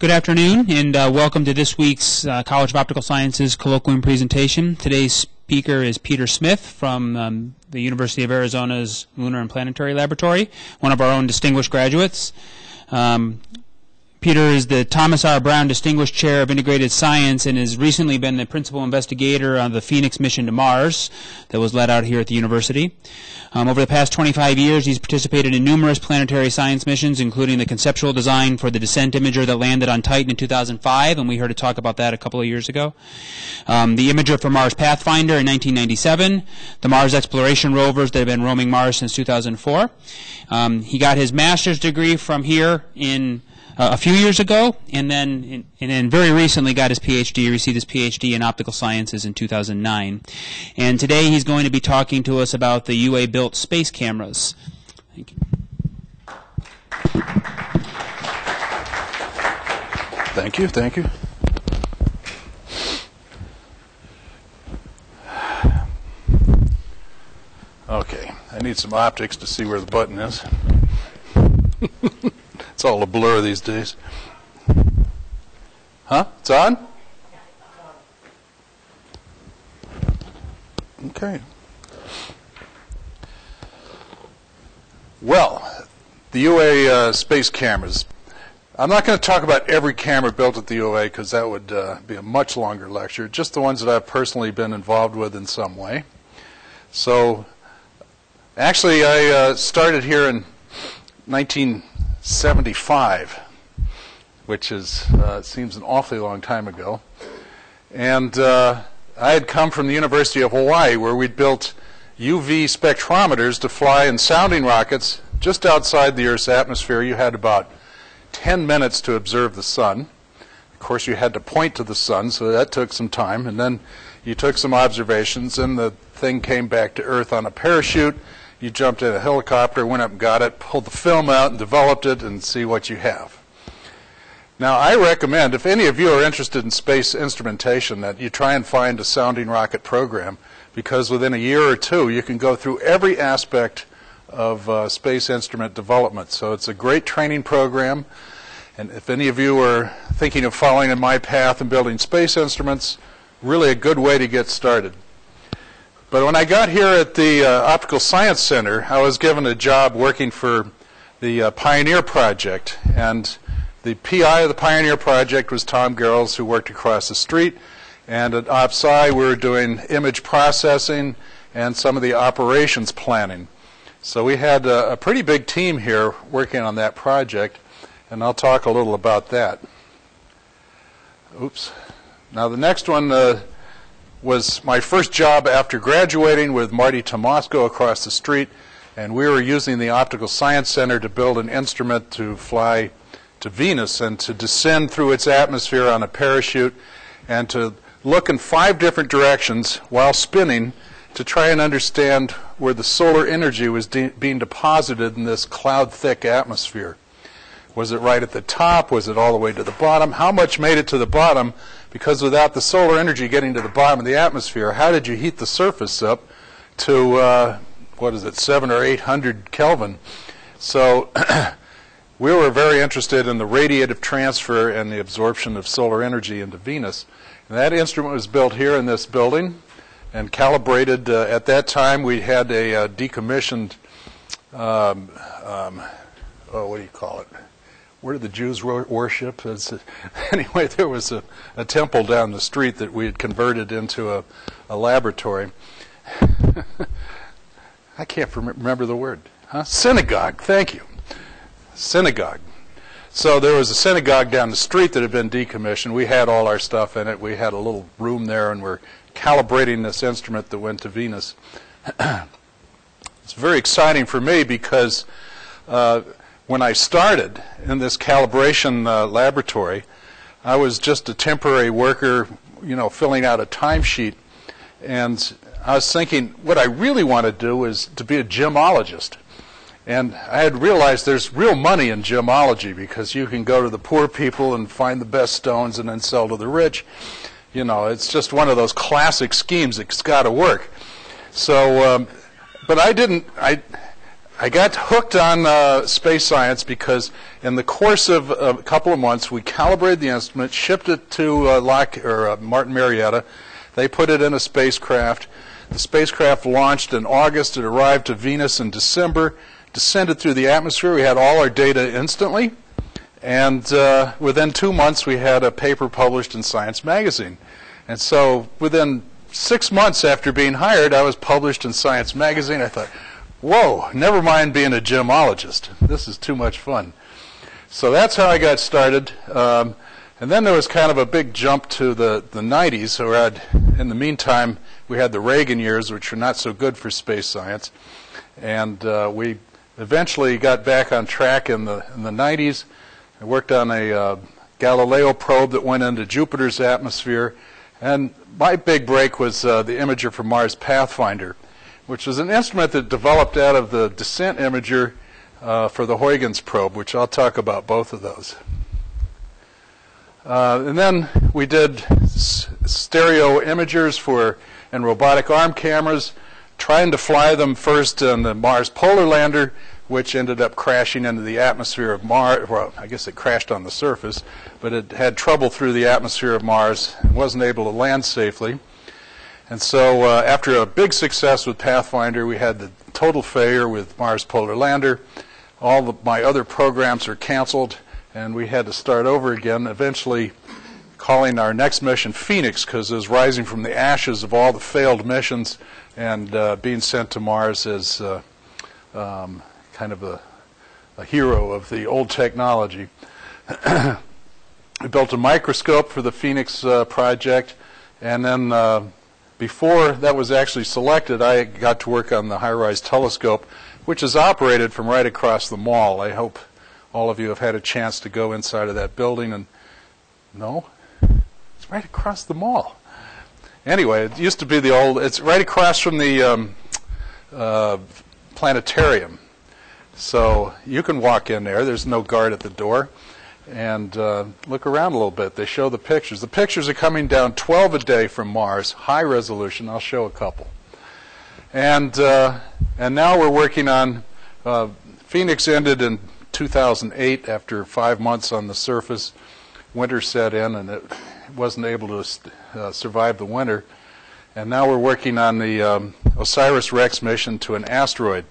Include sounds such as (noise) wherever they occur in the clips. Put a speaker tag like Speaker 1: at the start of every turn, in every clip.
Speaker 1: Good afternoon, and uh, welcome to this week's uh, College of Optical Sciences colloquium presentation. Today's speaker is Peter Smith from um, the University of Arizona's Lunar and Planetary Laboratory, one of our own distinguished graduates. Um, Peter is the Thomas R. Brown Distinguished Chair of Integrated Science and has recently been the principal investigator on the Phoenix mission to Mars that was led out here at the university. Um, over the past 25 years, he's participated in numerous planetary science missions, including the conceptual design for the descent imager that landed on Titan in 2005, and we heard a talk about that a couple of years ago. Um, the imager for Mars Pathfinder in 1997, the Mars exploration rovers that have been roaming Mars since 2004. Um, he got his master's degree from here in uh, a few years ago, and then and then very recently got his PhD. Received his PhD in optical sciences in 2009, and today he's going to be talking to us about the UA built space cameras. Thank you.
Speaker 2: Thank you. Thank you. Okay, I need some optics to see where the button is. (laughs) It's all a blur these days. Huh? It's on? Okay. Well, the UA uh, space cameras. I'm not going to talk about every camera built at the UA because that would uh, be a much longer lecture. Just the ones that I've personally been involved with in some way. So, actually, I uh, started here in 19. 75, which is uh, seems an awfully long time ago. And uh, I had come from the University of Hawaii, where we'd built UV spectrometers to fly in sounding rockets just outside the Earth's atmosphere. You had about 10 minutes to observe the sun. Of course, you had to point to the sun, so that took some time. And then you took some observations, and the thing came back to Earth on a parachute you jumped in a helicopter, went up and got it, pulled the film out and developed it and see what you have. Now, I recommend, if any of you are interested in space instrumentation, that you try and find a sounding rocket program because within a year or two you can go through every aspect of uh, space instrument development. So it's a great training program. And if any of you are thinking of following in my path and building space instruments, really a good way to get started. But when I got here at the uh, Optical Science Center, I was given a job working for the uh, Pioneer Project. And the PI of the Pioneer Project was Tom Gehrels, who worked across the street. And at OpSci, we were doing image processing and some of the operations planning. So we had a, a pretty big team here working on that project, and I'll talk a little about that. Oops. Now the next one, uh, was my first job after graduating with Marty Tomasko across the street, and we were using the Optical Science Center to build an instrument to fly to Venus and to descend through its atmosphere on a parachute and to look in five different directions while spinning to try and understand where the solar energy was de- being deposited in this cloud thick atmosphere. Was it right at the top? Was it all the way to the bottom? How much made it to the bottom? Because without the solar energy getting to the bottom of the atmosphere, how did you heat the surface up to, uh, what is it, 7 or 800 Kelvin? So (clears throat) we were very interested in the radiative transfer and the absorption of solar energy into Venus. And that instrument was built here in this building and calibrated. Uh, at that time, we had a uh, decommissioned, um, um, oh, what do you call it? Where did the Jews worship? (laughs) anyway, there was a, a, temple down the street that we had converted into a, a laboratory. (laughs) I can't remember the word. Huh? Synagogue. Thank you. Synagogue. So there was a synagogue down the street that had been decommissioned. We had all our stuff in it. We had a little room there, and we're calibrating this instrument that went to Venus. (clears throat) it's very exciting for me because. Uh, when I started in this calibration uh, laboratory, I was just a temporary worker, you know, filling out a timesheet. And I was thinking, what I really want to do is to be a gemologist. And I had realized there's real money in gemology because you can go to the poor people and find the best stones and then sell to the rich. You know, it's just one of those classic schemes. It's got to work. So, um, but I didn't. I I got hooked on uh, space science because in the course of a couple of months, we calibrated the instrument, shipped it to uh, Lock, or, uh, Martin Marietta. They put it in a spacecraft. The spacecraft launched in August. It arrived to Venus in December, descended through the atmosphere. We had all our data instantly. And uh, within two months, we had a paper published in Science Magazine. And so within six months after being hired, I was published in Science Magazine. I thought, whoa, never mind being a gemologist. This is too much fun. So that's how I got started. Um, and then there was kind of a big jump to the, the 90s. We had, in the meantime, we had the Reagan years, which were not so good for space science. And uh, we eventually got back on track in the, in the 90s. I worked on a uh, Galileo probe that went into Jupiter's atmosphere. And my big break was uh, the imager from Mars Pathfinder which was an instrument that developed out of the descent imager uh, for the Huygens probe, which I'll talk about both of those. Uh, and then we did s- stereo imagers for and robotic arm cameras, trying to fly them first on the Mars Polar Lander, which ended up crashing into the atmosphere of Mars. Well, I guess it crashed on the surface, but it had trouble through the atmosphere of Mars and wasn't able to land safely. And so uh, after a big success with Pathfinder, we had the total failure with Mars Polar Lander. All of my other programs are canceled, and we had to start over again, eventually calling our next mission Phoenix because it was rising from the ashes of all the failed missions and uh, being sent to Mars as uh, um, kind of a, a, hero of the old technology. (clears throat) we built a microscope for the Phoenix uh, project, and then uh, before that was actually selected, I got to work on the HiRISE telescope, which is operated from right across the mall. I hope all of you have had a chance to go inside of that building and no, it's right across the mall. Anyway, it used to be the old. It's right across from the um, uh, planetarium, so you can walk in there. There's no guard at the door and uh, look around a little bit. They show the pictures. The pictures are coming down 12 a day from Mars, high resolution. I'll show a couple. And uh, and now we're working on uh, Phoenix ended in 2008 after five months on the surface. Winter set in, and it wasn't able to uh, survive the winter. And now we're working on the um, OSIRIS-REx mission to an asteroid.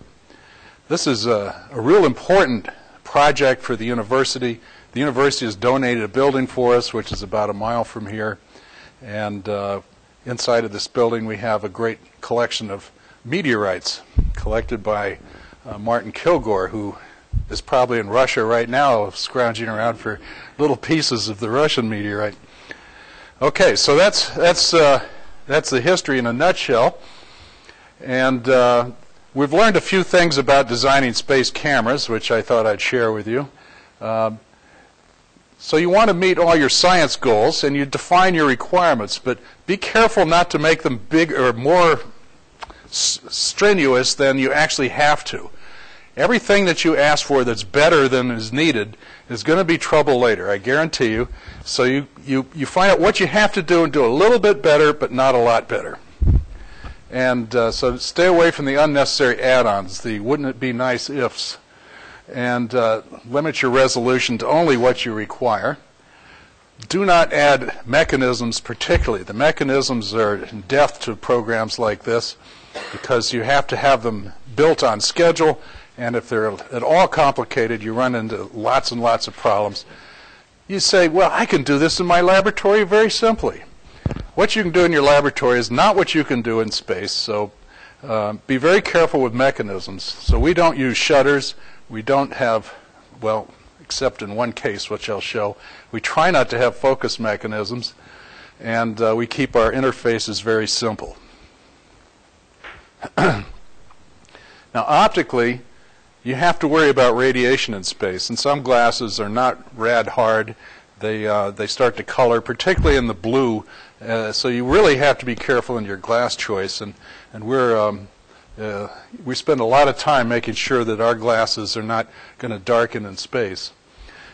Speaker 2: This is a, a real important project for the university the university has donated a building for us, which is about a mile from here. And uh, inside of this building, we have a great collection of meteorites collected by uh, Marvin Killgore, who is probably in Russia right now, scrounging around for little pieces of the Russian meteorite. Okay, so that's that's uh, that's the history in a nutshell, and uh, we've learned a few things about designing space cameras, which I thought I'd share with you. Uh, so you want to meet all your science goals and you define your requirements, but be careful not to make them big or more s- strenuous than you actually have to. Everything that you ask for that's better than is needed is going to be trouble later, I guarantee you. So you, you, you find out what you have to do and do a little bit better, but not a lot better. And uh, so stay away from the unnecessary add ons, the wouldn't it be nice ifs and uh, limit your resolution to only what you require. Do not add mechanisms particularly. The mechanisms are death to programs like this because you have to have them built on schedule, and if they're at all complicated, you run into lots and lots of problems. You say, well, I can do this in my laboratory very simply. What you can do in your laboratory is not what you can do in space, so uh, be very careful with mechanisms. So we don't use shutters. We don't have, well, except in one case, which I'll show, we try not to have focus mechanisms, and uh, we keep our interfaces very simple. (clears throat) now, optically, you have to worry about radiation in space, and some glasses are not rad hard. They, uh, they start to color, particularly in the blue, uh, so you really have to be careful in your glass choice, and, and we're um, uh, we spend a lot of time making sure that our glasses are not going to darken in space.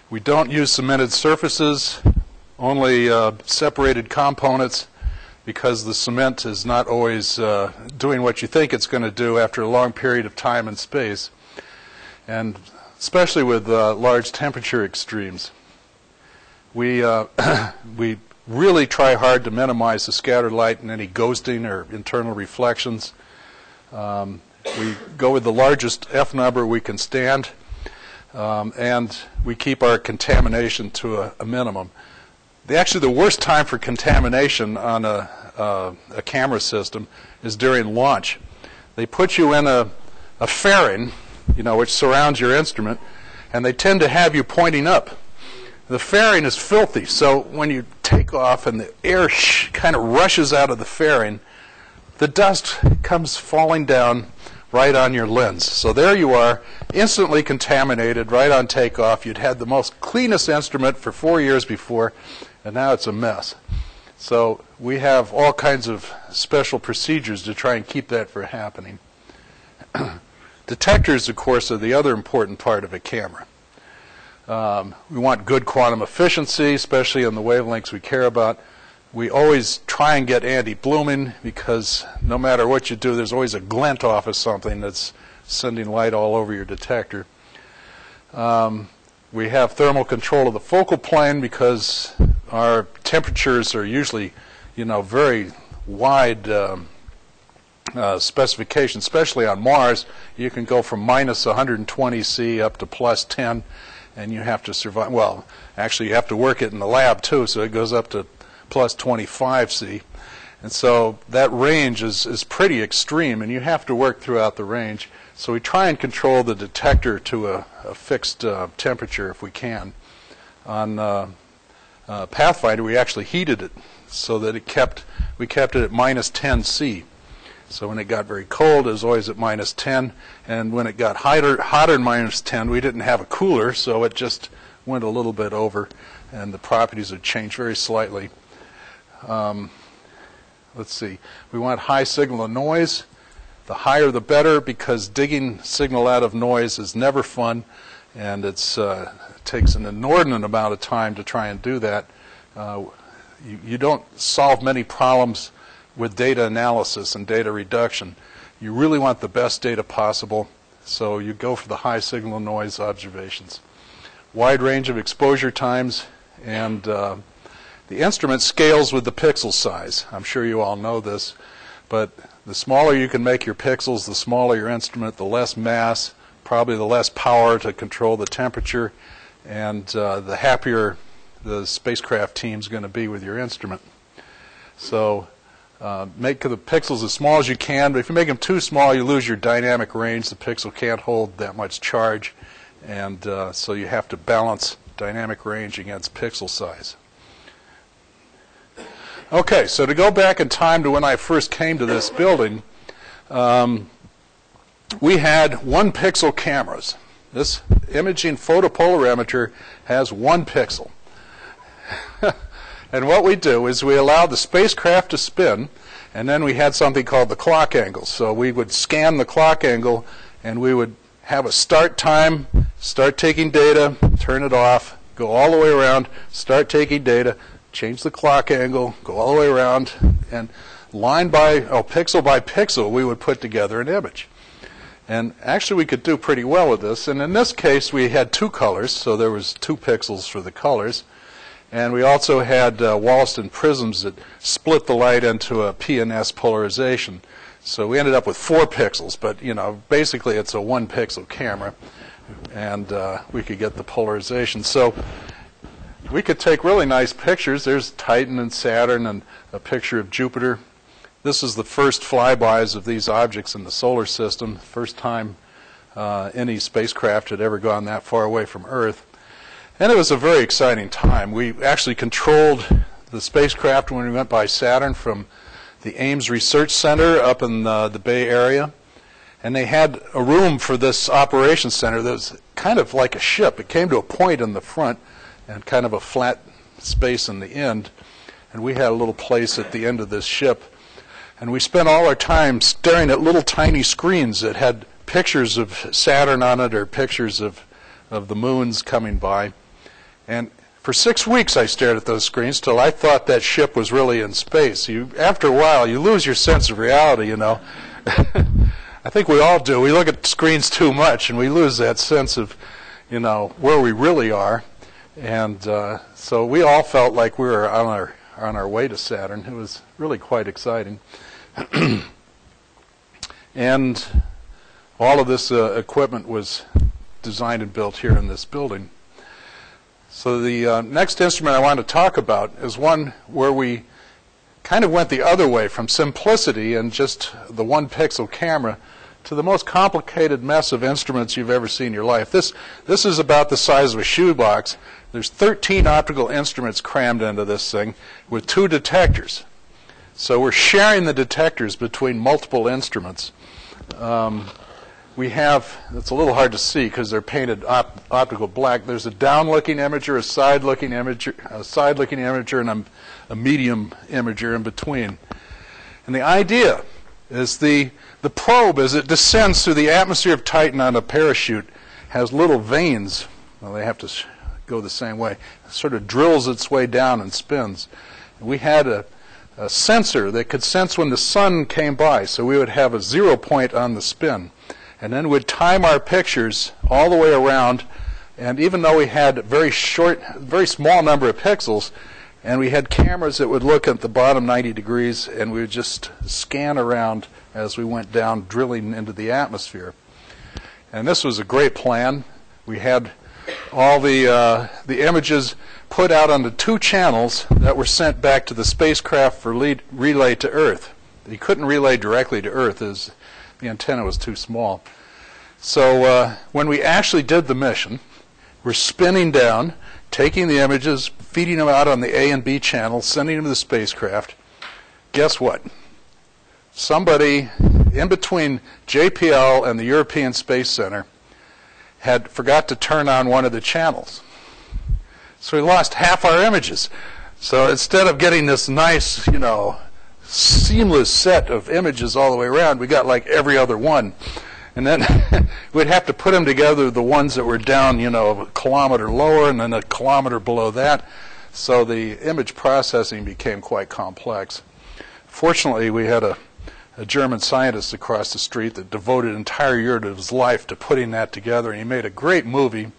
Speaker 2: We don't use cemented surfaces, only uh, separated components, because the cement is not always uh, doing what you think it's going to do after a long period of time in space. and especially with uh, large temperature extremes. We, uh, (coughs) we really try hard to minimize the scattered light and any ghosting or internal reflections. Um, we go with the largest F number we can stand, um, and we keep our contamination to a, a minimum. The, actually, the worst time for contamination on a, a camera system is during launch. They put you in a, a fairing, you know, which surrounds your instrument, and they tend to have you pointing up. The fairing is filthy, so when you take off and the air kind of rushes out of the fairing, the dust comes falling down right on your lens. So there you are, instantly contaminated right on takeoff. You'd had the most cleanest instrument for four years before, and now it's a mess. So we have all kinds of special procedures to try and keep that from happening. (clears throat) Detectors, of course, are the other important part of a camera. Um, we want good quantum efficiency, especially in the wavelengths we care about. We always try and get anti-blooming because no matter what you do, there's always a glint off of something that's sending light all over your detector. Um, we have thermal control of the focal plane because our temperatures are usually, you know, very wide um, uh, specifications, especially on Mars. You can go from minus 120 C up to plus 10, and you have to survive. Well, actually, you have to work it in the lab too, so it goes up to plus 25 C. And so that range is, is pretty extreme, and you have to work throughout the range. So we try and control the detector to a, a fixed uh, temperature if we can. On uh, uh, Pathfinder, we actually heated it so that it kept we kept it at minus 10 C. So when it got very cold, it was always at minus 10, and when it got hotter, hotter than minus 10, we didn't have a cooler, so it just went a little bit over, and the properties would change very slightly. Um, let's see, we want high signal to noise. The higher the better because digging signal out of noise is never fun and it's, uh, it takes an inordinate amount of time to try and do that. Uh, you, you don't solve many problems with data analysis and data reduction. You really want the best data possible, so you go for the high signal noise observations. Wide range of exposure times, and uh, the instrument scales with the pixel size. I'm sure you all know this, but the smaller you can make your pixels, the smaller your instrument, the less mass, probably the less power to control the temperature, and uh, the happier the spacecraft team's going to be with your instrument. So uh, make the pixels as small as you can, but if you make them too small, you lose your dynamic range. The pixel can't hold that much charge, and uh, so you have to balance dynamic range against pixel size. Okay, so to go back in time to when I first came to this building, um, we had one pixel cameras. This imaging photopolarimeter has one pixel. (laughs) and what we do is we allow the spacecraft to spin, and then we had something called the clock angle. So we would scan the clock angle, and we would have a start time, start taking data, turn it off, go all the way around, start taking data, change the clock angle, go all the way around, and line by, oh, pixel by pixel, we would put together an image. And actually, we could do pretty well with this. And in this case, we had two colors, so there was two pixels for the colors. And we also had uh, Wollaston prisms that split the light into a P and S polarization. So we ended up with four pixels, but you know, basically it's a one pixel camera, and uh, we could get the polarization. So we could take really nice pictures. There's Titan and Saturn and a picture of Jupiter. This is the first flybys of these objects in the solar system, first time uh, any spacecraft had ever gone that far away from Earth. And it was a very exciting time. We actually controlled the spacecraft when we went by Saturn from the Ames Research Center up in the, the Bay Area. And they had a room for this operations center that was kind of like a ship. It came to a point in the front and kind of a flat space in the end. And we had a little place at the end of this ship. And we spent all our time staring at little tiny screens that had pictures of Saturn on it or pictures of, of the moons coming by. And for six weeks I stared at those screens till I thought that ship was really in space. You, after a while, you lose your sense of reality, you know. (laughs) I think we all do. We look at screens too much, and we lose that sense of, you know, where we really are. And uh, so we all felt like we were on our on our way to Saturn. It was really quite exciting. (clears throat) and all of this uh, equipment was designed and built here in this building. So the uh, next instrument I want to talk about is one where we kind of went the other way from simplicity and just the one pixel camera to the most complicated mess of instruments you've ever seen in your life. This, this is about the size of a shoebox. There's 13 optical instruments crammed into this thing with two detectors. So we're sharing the detectors between multiple instruments. Um, we have, it's a little hard to see because they're painted op- optical black. There's a down-looking imager, a side-looking imager, a side-looking imager, and a, a medium imager in between. And the idea is the, the probe, as it descends through the atmosphere of Titan on a parachute, has little vanes. Well, they have to go the same way. It sort of drills its way down and spins. And we had a, a sensor that could sense when the sun came by, so we would have a zero point on the spin and then we'd time our pictures all the way around. And even though we had very short, very small number of pixels, and we had cameras that would look at the bottom 90 degrees, and we would just scan around as we went down, drilling into the atmosphere. And this was a great plan. We had all the uh, the images put out onto two channels that were sent back to the spacecraft for lead, relay to Earth. You couldn't relay directly to Earth as the antenna was too small. So uh, when we actually did the mission, we're spinning down, taking the images, feeding them out on the A and B channel, sending them to the spacecraft. Guess what? Somebody in between JPL and the European Space Center had forgot to turn on one of the channels. So we lost half our images. So instead of getting this nice, you know, seamless set of images all the way around, we got like every other one. And then (laughs) we'd have to put them together, the ones that were down, you know, a kilometer lower and then a kilometer below that. So the image processing became quite complex. Fortunately, we had a, a German scientist across the street that devoted an entire year of his life to putting that together, and he made a great movie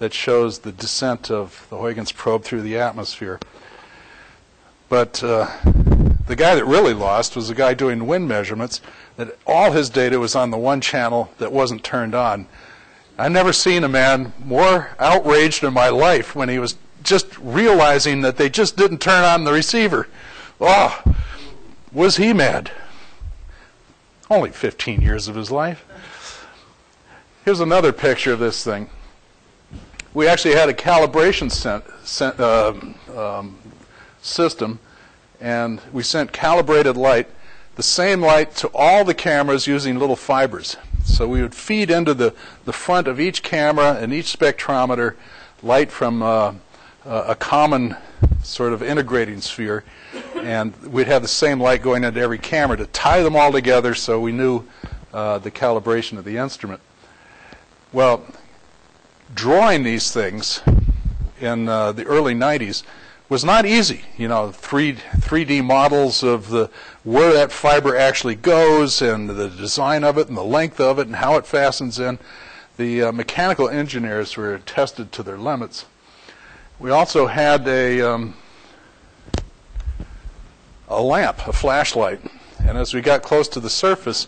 Speaker 2: that shows the descent of the Huygens probe through the atmosphere. But uh, the guy that really lost was the guy doing wind measurements, that all his data was on the one channel that wasn't turned on. I've never seen a man more outraged in my life when he was just realizing that they just didn't turn on the receiver. Oh, was he mad? Only 15 years of his life. Here's another picture of this thing. We actually had a calibration sent, sent, uh, um, system, and we sent calibrated light the same light to all the cameras using little fibers. So we would feed into the, the front of each camera and each spectrometer light from uh, a common sort of integrating sphere, and we'd have the same light going into every camera to tie them all together so we knew uh, the calibration of the instrument. Well, drawing these things in uh, the early 90s was not easy. You know, 3, 3D models of the where that fiber actually goes and the design of it and the length of it and how it fastens in. The uh, mechanical engineers were tested to their limits. We also had a um, a lamp, a flashlight, and as we got close to the surface,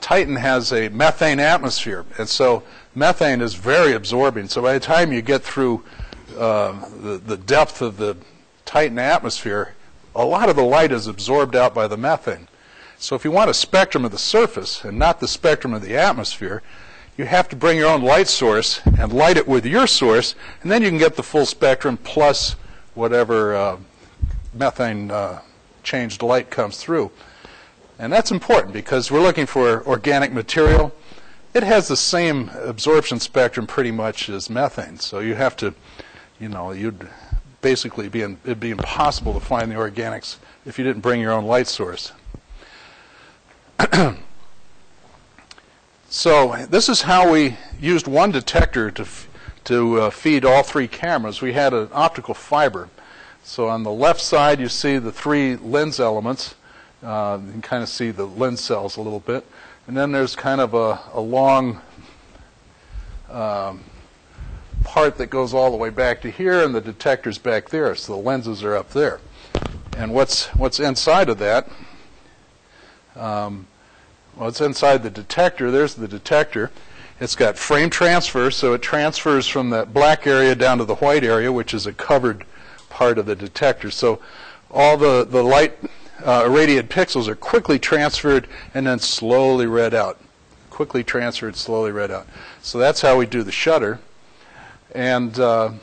Speaker 2: Titan has a methane atmosphere, and so methane is very absorbing. So by the time you get through uh, the, the depth of the Titan atmosphere, a lot of the light is absorbed out by the methane. So if you want a spectrum of the surface and not the spectrum of the atmosphere, you have to bring your own light source and light it with your source, and then you can get the full spectrum plus whatever uh, methane uh, changed light comes through. And that's important because we're looking for organic material. It has the same absorption spectrum pretty much as methane, so you have to you know, you'd basically be in, it'd be impossible to find the organics if you didn't bring your own light source. (clears throat) so this is how we used one detector to to uh, feed all three cameras. We had an optical fiber. So on the left side, you see the three lens elements. Uh, you can kind of see the lens cells a little bit. and then there's kind of a, a long um, part that goes all the way back to here, and the detector's back there, so the lenses are up there. And what's what's inside of that? Um, well, it's inside the detector. There's the detector. It's got frame transfer, so it transfers from that black area down to the white area, which is a covered part of the detector. So all the, the light uh, irradiated pixels are quickly transferred and then slowly read out. Quickly transferred, slowly read out. So that's how we do the shutter. And uh,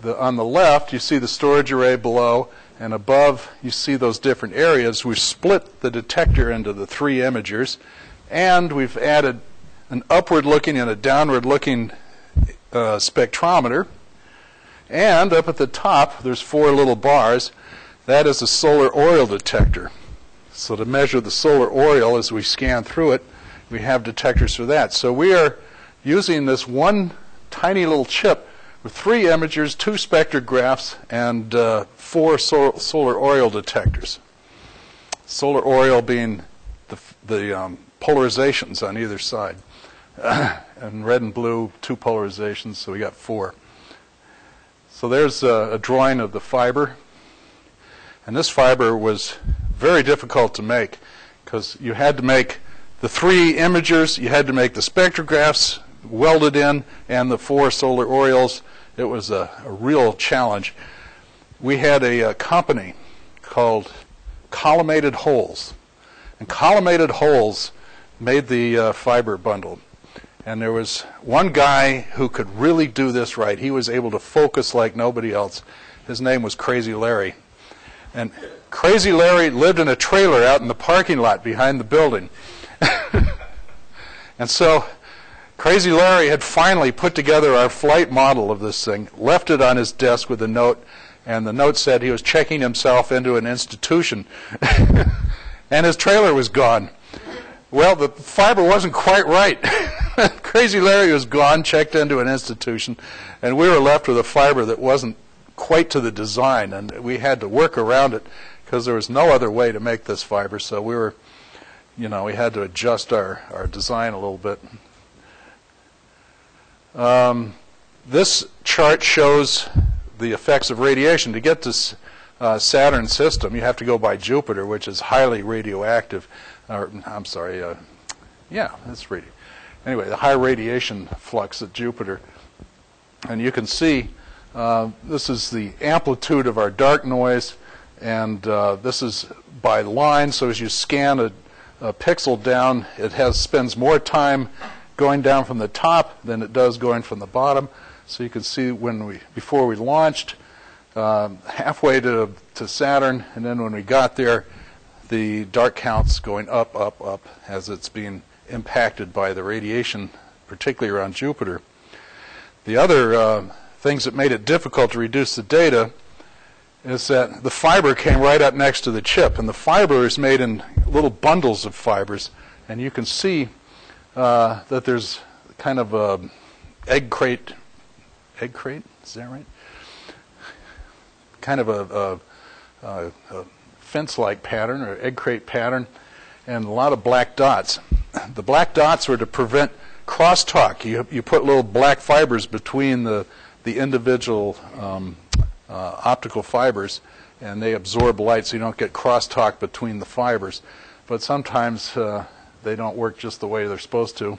Speaker 2: the, on the left, you see the storage array below, and above, you see those different areas. We've split the detector into the three imagers, and we've added an upward looking and a downward looking uh, spectrometer. And up at the top, there's four little bars. That is a solar aureole detector. So to measure the solar aureole as we scan through it, we have detectors for that. So we are using this one tiny little chip with three imagers, two spectrographs, and uh, four sol- solar aureole detectors. Solar aureole being the, the um, polarizations on either side. (coughs) and red and blue, two polarizations, so we got four. So there's a, a drawing of the fiber. And this fiber was very difficult to make because you had to make the three imagers, you had to make the spectrographs welded in, and the four solar aureoles. It was a, a real challenge. We had a, a company called Collimated Holes. And Collimated Holes made the uh, fiber bundle. And there was one guy who could really do this right. He was able to focus like nobody else. His name was Crazy Larry. And Crazy Larry lived in a trailer out in the parking lot behind the building. (laughs) and so Crazy Larry had finally put together our flight model of this thing, left it on his desk with a note, and the note said he was checking himself into an institution. (laughs) and his trailer was gone. Well, the fiber wasn't quite right. (laughs) Crazy Larry was gone, checked into an institution, and we were left with a fiber that wasn't quite to the design, and we had to work around it because there was no other way to make this fiber. So we were, you know, we had to adjust our, our design a little bit. Um, this chart shows the effects of radiation. To get to uh, Saturn system, you have to go by Jupiter, which is highly radioactive or I'm sorry, uh, yeah, that's radio. Anyway, the high radiation flux at Jupiter. And you can see uh, this is the amplitude of our dark noise, and uh, this is by line. So as you scan a, a, pixel down, it has spends more time going down from the top than it does going from the bottom. So you can see when we before we launched, uh, halfway to to Saturn, and then when we got there, the dark counts going up, up, up as it's being impacted by the radiation, particularly around Jupiter. The other uh, things that made it difficult to reduce the data is that the fiber came right up next to the chip, and the fiber is made in little bundles of fibers, and you can see uh, that there's kind of a egg crate, egg crate, is that right? Kind of a, a, a, a fence-like pattern or egg crate pattern and a lot of black dots. The black dots were to prevent crosstalk. You, you put little black fibers between the, the individual um, uh, optical fibers and they absorb light so you don't get crosstalk between the fibers. But sometimes uh, they don't work just the way they're supposed to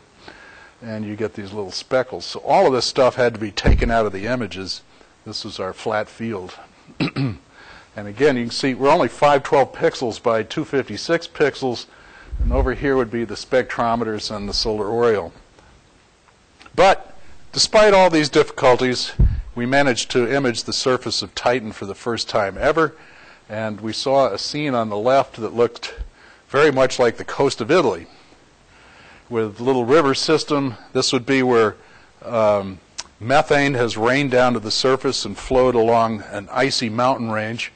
Speaker 2: and you get these little speckles. So all of this stuff had to be taken out of the images. This was our flat field. (clears throat) And again, you can see we're only 512 pixels by 256 pixels, and over here would be the spectrometers and the solar aureole. But despite all these difficulties, we managed to image the surface of Titan for the first time ever, and we saw a scene on the left that looked very much like the coast of Italy. With little river system, this would be where um, methane has rained down to the surface and flowed along an icy mountain range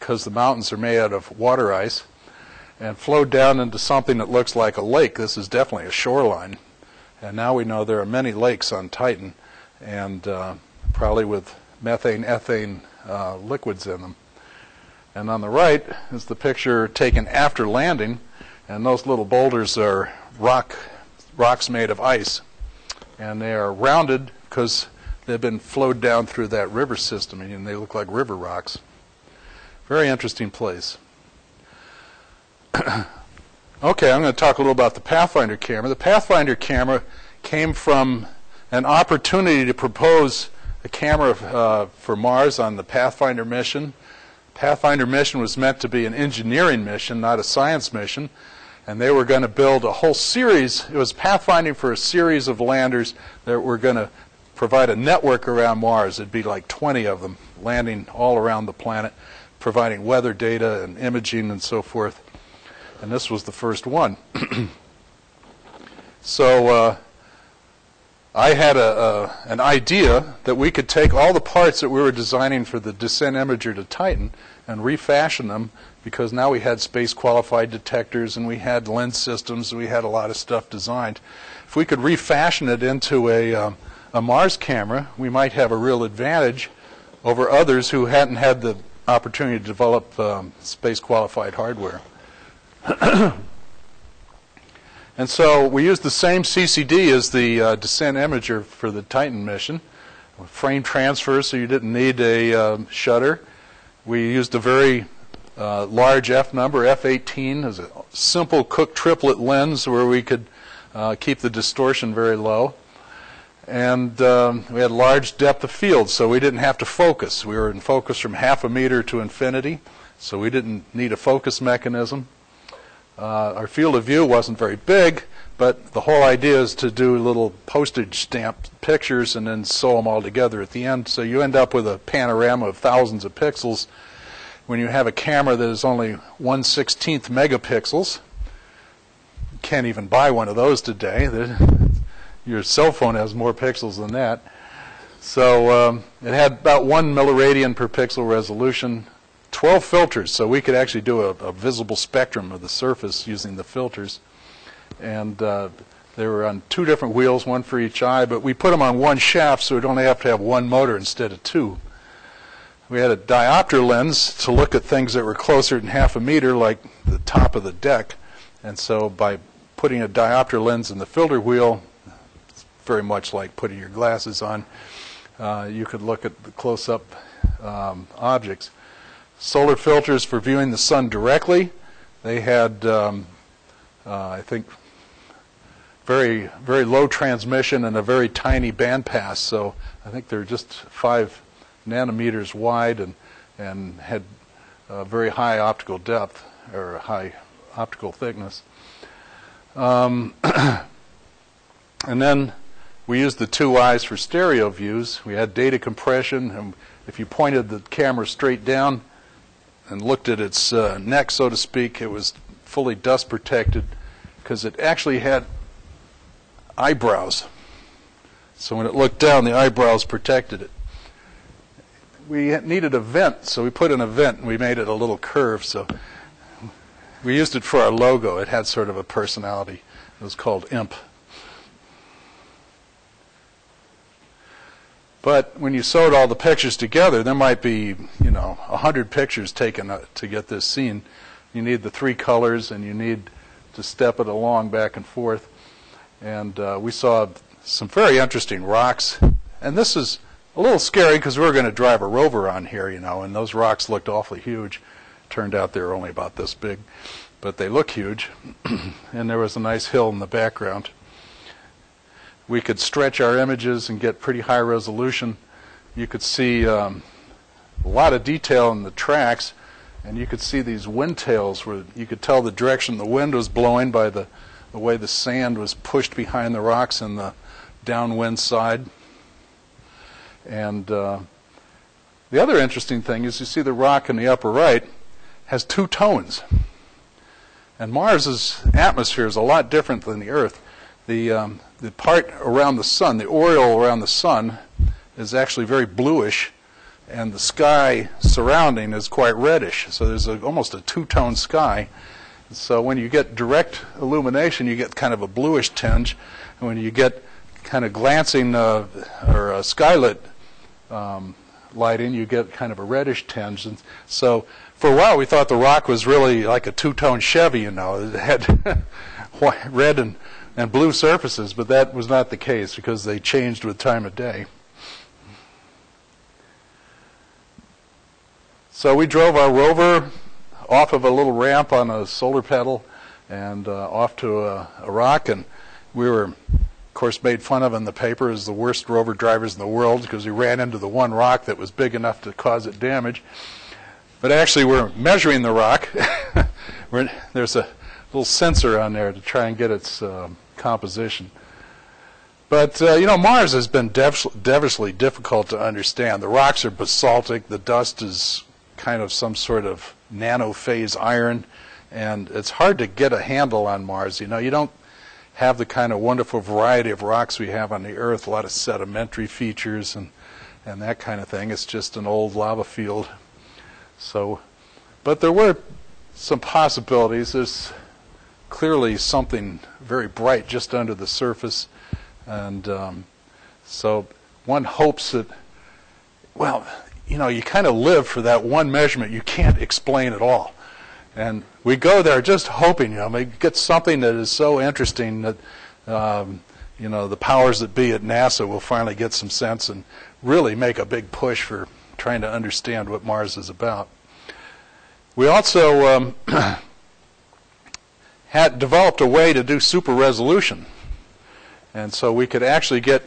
Speaker 2: because the mountains are made out of water ice and flowed down into something that looks like a lake. This is definitely a shoreline. And now we know there are many lakes on Titan and uh, probably with methane, ethane uh, liquids in them. And on the right is the picture taken after landing. And those little boulders are rock, rocks made of ice. And they are rounded because they've been flowed down through that river system, and they look like river rocks. Very interesting place. (clears throat) okay, I'm going to talk a little about the Pathfinder camera. The Pathfinder camera came from an opportunity to propose a camera uh, for Mars on the Pathfinder mission. Pathfinder mission was meant to be an engineering mission, not a science mission. And they were going to build a whole series. It was pathfinding for a series of landers that were going to provide a network around Mars. It'd be like 20 of them landing all around the planet, providing weather data and imaging and so forth. And this was the first one. (clears throat) so uh, I had a, an idea that we could take all the parts that we were designing for the descent imager to Titan and refashion them because now we had space qualified detectors and we had lens systems and we had a lot of stuff designed. If we could refashion it into a, um, a Mars camera, we might have a real advantage over others who hadn't had the opportunity to develop um, space qualified hardware. (clears throat) And so we used the same CCD as the uh, descent imager for the Titan mission. Frame transfer, so you didn't need a uh, shutter. We used a very uh, large f number, f18, as a simple Cooke triplet lens where we could uh, keep the distortion very low. And um, we had large depth of field, so we didn't have to focus. We were in focus from half a meter to infinity, so we didn't need a focus mechanism. Uh, our field of view wasn't very big, but the whole idea is to do little postage stamp pictures and then sew them all together at the end. So you end up with a panorama of thousands of pixels. When you have a camera that is only 1 16th megapixels, you can't even buy one of those today. Your cell phone has more pixels than that. So um, it had about one milliradian per pixel resolution, 12 filters, so we could actually do a, a visible spectrum of the surface using the filters. And uh, they were on two different wheels, one for each eye, but we put them on one shaft so we'd only have to have one motor instead of two. We had a diopter lens to look at things that were closer than half a meter, like the top of the deck. And so by putting a diopter lens in the filter wheel, very much like putting your glasses on, uh, you could look at the close-up um, objects solar filters for viewing the sun directly. They had, um, uh, I think, very very low transmission and a very tiny bandpass. So I think they're just five nanometers wide and and had very high optical depth or high optical thickness. Um, (clears throat) and then we used the two eyes for stereo views. We had data compression, and if you pointed the camera straight down, and looked at its uh, neck, so to speak, it was fully dust protected because it actually had eyebrows. So when it looked down, the eyebrows protected it. We needed a vent, so we put in a vent and we made it a little curve. So we used it for our logo. It had sort of a personality. It was called IMP. But when you sewed all the pictures together, there might be, you know, a hundred pictures taken to get this scene. You need the three colors, and you need to step it along back and forth. And uh, we saw some very interesting rocks. And this is a little scary because we were going to drive a rover on here, you know, and those rocks looked awfully huge. Turned out they were only about this big, but they look huge. (clears throat) and there was a nice hill in the background we could stretch our images and get pretty high resolution. You could see um, a lot of detail in the tracks, and you could see these wind tails where you could tell the direction the wind was blowing by the, the way the sand was pushed behind the rocks in the downwind side. And uh, the other interesting thing is you see the rock in the upper right has two tones. And Mars's atmosphere is a lot different than the Earth. The um, the part around the sun, the aureole around the sun, is actually very bluish, and the sky surrounding is quite reddish. So there's a, almost a two-tone sky. So when you get direct illumination, you get kind of a bluish tinge, and when you get kind of glancing uh, or uh, skylit um, lighting, you get kind of a reddish tinge. And so for a while, we thought the rock was really like a two-tone Chevy, you know. It had (laughs) red and, and blue surfaces, but that was not the case because they changed with time of day. So we drove our rover off of a little ramp on a solar petal and uh, off to a, a rock, and we were, of course, made fun of in the paper as the worst rover drivers in the world because we ran into the one rock that was big enough to cause it damage. But actually, we're measuring the rock. (laughs) there's a little sensor on there to try and get its um, composition. But, uh, you know, Mars has been dev- devilishly difficult to understand. The rocks are basaltic, the dust is kind of some sort of nanophase iron, and it's hard to get a handle on Mars. You know, you don't have the kind of wonderful variety of rocks we have on the Earth, a lot of sedimentary features and, and that kind of thing. It's just an old lava field. So, but there were some possibilities. There's clearly something very bright just under the surface, and um, so one hopes that, well, you know, you kind of live for that one measurement you can't explain at all. And we go there just hoping, you know, we get something that is so interesting that, um, you know, the powers that be at NASA will finally get some sense and really make a big push for trying to understand what Mars is about. We also um, (clears throat) had developed a way to do super resolution. And so we could actually get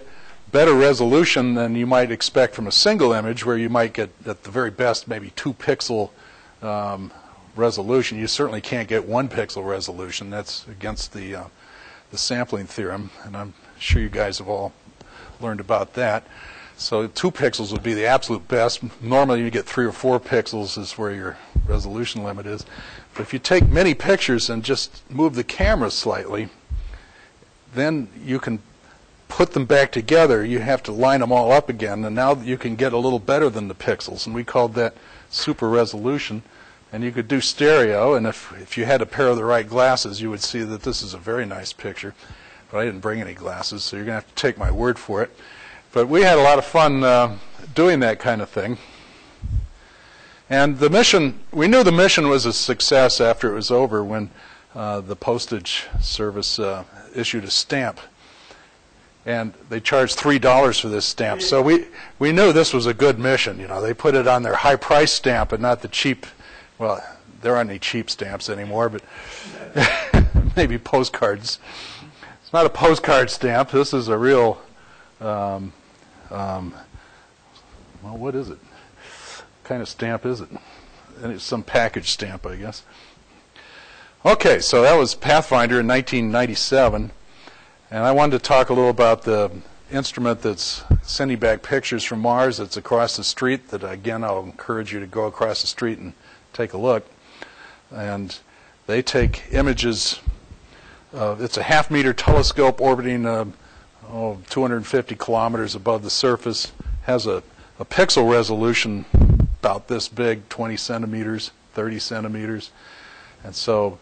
Speaker 2: better resolution than you might expect from a single image, where you might get, at the very best, maybe two pixel um, resolution. You certainly can't get one pixel resolution. That's against the, uh, the sampling theorem, and I'm sure you guys have all learned about that. So two pixels would be the absolute best. Normally you get three or four pixels is where your resolution limit is. But if you take many pictures and just move the camera slightly, then you can put them back together. You have to line them all up again, and now you can get a little better than the pixels. And we called that super resolution. And you could do stereo, and if, if you had a pair of the right glasses, you would see that this is a very nice picture. But I didn't bring any glasses, so you're going to have to take my word for it. But we had a lot of fun uh, doing that kind of thing. And the mission, we knew the mission was a success after it was over when uh, the postage service uh, issued a stamp. And they charged three dollars for this stamp. So we, we knew this was a good mission. You know, they put it on their high price stamp and not the cheap. Well, there aren't any cheap stamps anymore, but (laughs) maybe postcards. It's not a postcard stamp. This is a real um, um, well, what is it? What kind of stamp is it? And it's some package stamp, I guess. Okay, so that was Pathfinder in 1997, and I wanted to talk a little about the instrument that's sending back pictures from Mars that's across the street. That again, I'll encourage you to go across the street and take a look. And they take images. Uh, it's a half meter telescope orbiting a oh, 250 kilometers above the surface, has a, a pixel resolution about this big, 20 centimeters, 30 centimeters. And so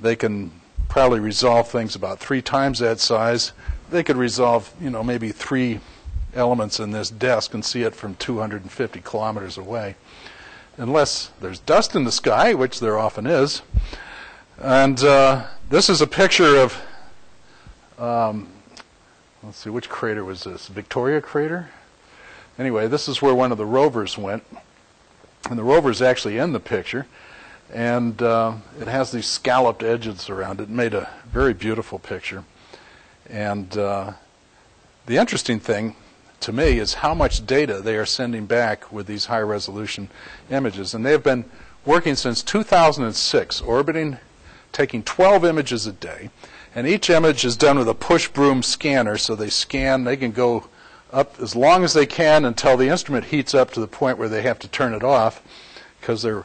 Speaker 2: they can probably resolve things about three times that size. They could resolve, you know, maybe three elements in this desk and see it from 250 kilometers away. Unless there's dust in the sky, which there often is. And uh, this is a picture of um, let's see, which crater was this? Victoria crater? Anyway, this is where one of the rovers went. And the rover's actually in the picture. And uh, it has these scalloped edges around it. Made a very beautiful picture. And uh, the interesting thing to me is how much data they are sending back with these high resolution images. And they've been working since 2006, orbiting, taking 12 images a day. And each image is done with a push broom scanner, so they scan, they can go up as long as they can until the instrument heats up to the point where they have to turn it off because they're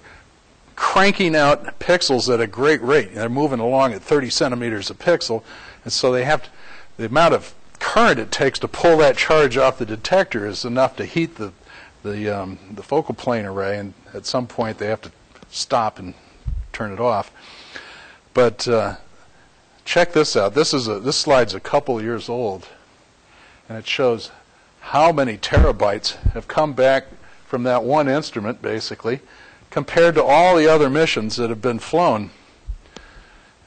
Speaker 2: cranking out pixels at a great rate. They're moving along at 30 centimeters a pixel, and so they have to, the amount of current it takes to pull that charge off the detector is enough to heat the the um, the focal plane array, and at some point they have to stop and turn it off. But uh, check this out. This is a, this slide's a couple years old, and it shows how many terabytes have come back from that one instrument, basically, compared to all the other missions that have been flown.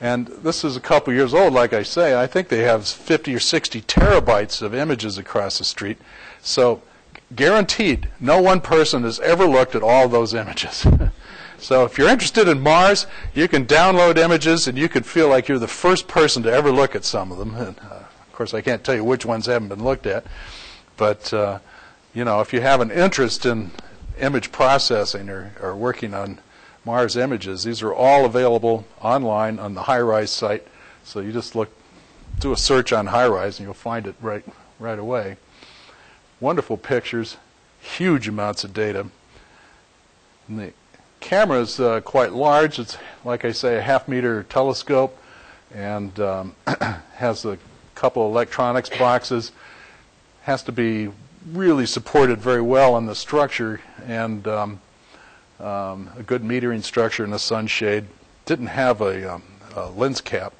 Speaker 2: And this is a couple years old, like I say. I think they have 50 or 60 terabytes of images across the street. So, guaranteed, no one person has ever looked at all those images. (laughs) so, if you're interested in Mars, you can download images and you can feel like you're the first person to ever look at some of them. And, uh, of course, I can't tell you which ones haven't been looked at. But, uh, you know, if you have an interest in image processing or, or working on Mars images. These are all available online on the HiRISE site. So you just look, do a search on HiRISE, and you'll find it right, right away. Wonderful pictures, huge amounts of data. And the camera is uh, quite large. It's, like I say, a half meter telescope and um, (clears throat) has a couple electronics boxes. Has to be really supported very well in the structure and um, um, a good metering structure and a sunshade. Didn't have a, um, a, lens cap.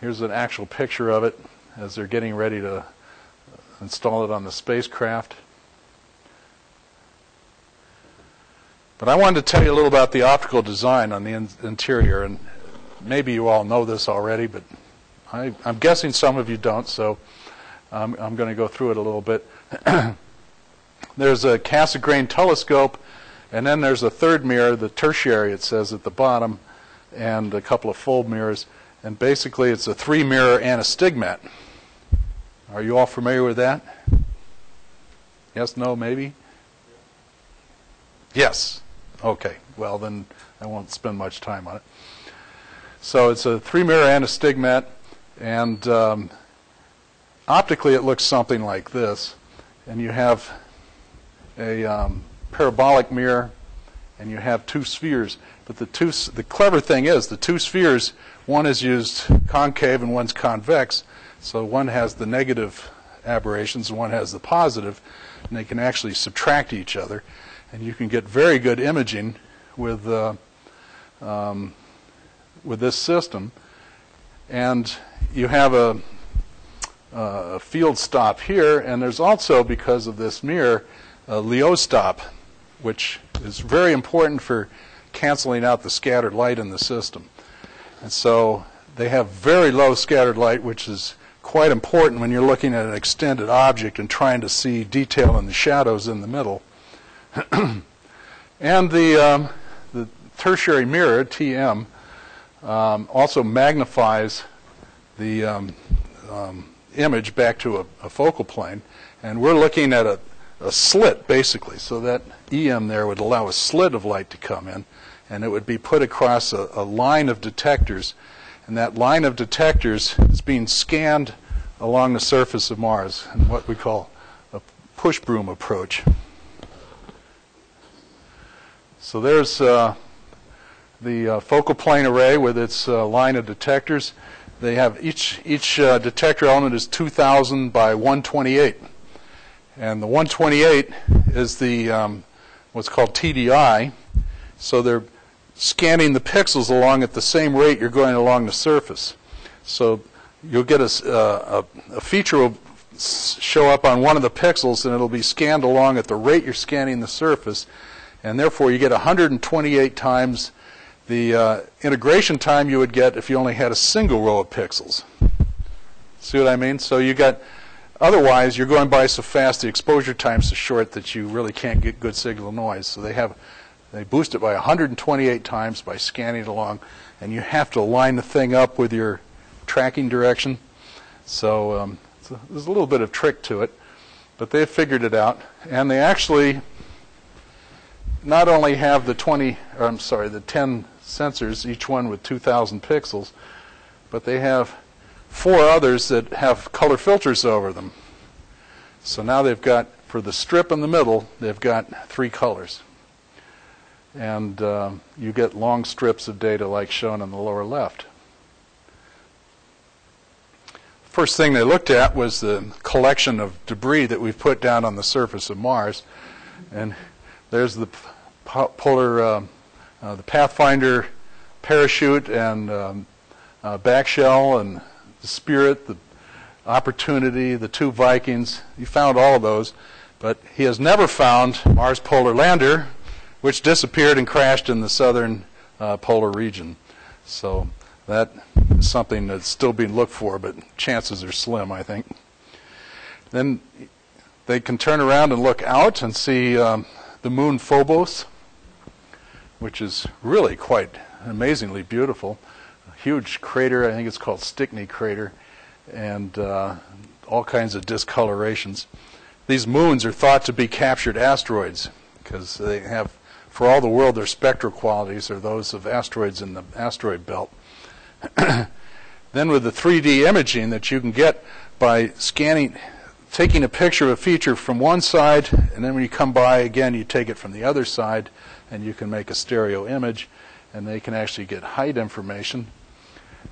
Speaker 2: Here's an actual picture of it as they're getting ready to install it on the spacecraft. But I wanted to tell you a little about the optical design on the in- interior, and maybe you all know this already, but I, am guessing some of you don't, so um, I'm, I'm going to go through it a little bit. (clears throat) there's a Cassegrain telescope and then there's a third mirror, the tertiary, it says at the bottom, and a couple of fold mirrors. And basically, it's a three mirror anastigmat. Are you all familiar with that? Yes, no, maybe? Yes. Okay. Well, then I won't spend much time on it. So it's a three mirror anastigmat, and um, optically it looks something like this. And you have a um, parabolic mirror, and you have two spheres. But the two, the clever thing is, the two spheres, one is used concave and one's convex. So one has the negative aberrations and one has the positive, and they can actually subtract each other, and you can get very good imaging with uh, um, with this system. And you have a, a field stop here, and there's also because of this mirror a Lyot stop which is very important for canceling out the scattered light in the system. And so they have very low scattered light, which is quite important when you're looking at an extended object and trying to see detail in the shadows in the middle. (clears throat) and the, um, the tertiary mirror, TM, um, also magnifies the um, um, image back to a, a focal plane. And we're looking at a, a slit, basically, so that EM there would allow a slit of light to come in, and it would be put across a, a line of detectors, and that line of detectors is being scanned along the surface of Mars in what we call a push broom approach. So there's uh, the uh, focal plane array with its uh, line of detectors. They have each each uh, detector element is 2,000 by 128. And the 128 is the um, what's called TDI. So they're scanning the pixels along at the same rate you're going along the surface. So you'll get a, a, a feature will show up on one of the pixels and it'll be scanned along at the rate you're scanning the surface. And therefore you get 128 times the uh, integration time you would get if you only had a single row of pixels. See what I mean? So you got Otherwise, you're going by so fast, the exposure time's so short that you really can't get good signal noise. So they have they boost it by 128 times by scanning it along, and you have to line the thing up with your tracking direction. So um, there's a little bit of trick to it, but they've figured it out, and they actually not only have the 20, I'm sorry, the 10 sensors, each one with 2,000 pixels, but they have four others that have color filters over them. So now they've got, for the strip in the middle, they've got three colors. And uh, you get long strips of data like shown in the lower left. First thing they looked at was the collection of debris that we've put down on the surface of Mars. And there's the polar, uh, uh, the Pathfinder parachute and um, uh, back shell and the Spirit, the Opportunity, the two Vikings. He found all of those. But he has never found Mars Polar Lander, which disappeared and crashed in the southern uh, polar region. So that is something that's still being looked for, but chances are slim, I think. Then they can turn around and look out and see um, the moon Phobos, which is really quite amazingly beautiful. A huge crater, I think it's called Stickney crater, and uh, all kinds of discolorations. These moons are thought to be captured asteroids because they have, for all the world, their spectral qualities are those of asteroids in the asteroid belt. (clears throat) then, with the 3D imaging that you can get by scanning, taking a picture of a feature from one side, and then when you come by again, you take it from the other side, and you can make a stereo image, and they can actually get height information,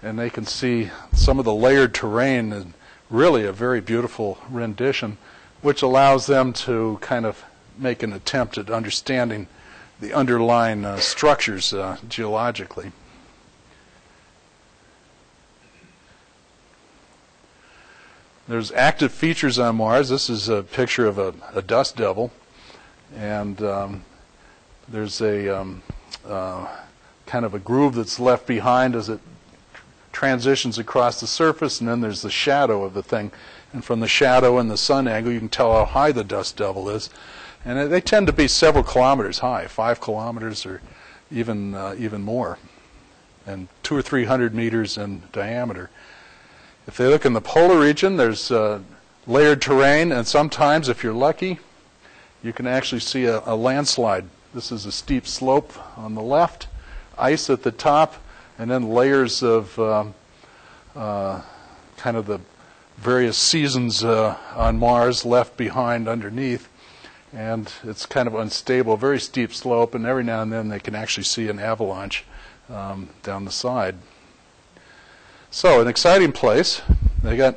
Speaker 2: and they can see some of the layered terrain and really a very beautiful rendition, which allows them to kind of make an attempt at understanding the underlying uh, structures uh, geologically. There's active features on Mars. This is a picture of a, a dust devil, and um, there's a um, uh, kind of a groove that's left behind as it transitions across the surface, and then there's the shadow of the thing. And from the shadow and the sun angle, you can tell how high the dust devil is. And they tend to be several kilometers high, five kilometers or even uh, even more, and two or three hundred meters in diameter. If they look in the polar region, there's uh, layered terrain, and sometimes, if you're lucky, you can actually see a, a landslide. This is a steep slope on the left, ice at the top, and then layers of um, uh, kind of the various seasons uh, on Mars left behind underneath. And it's kind of unstable, very steep slope, and every now and then they can actually see an avalanche um, down the side. So, an exciting place. They got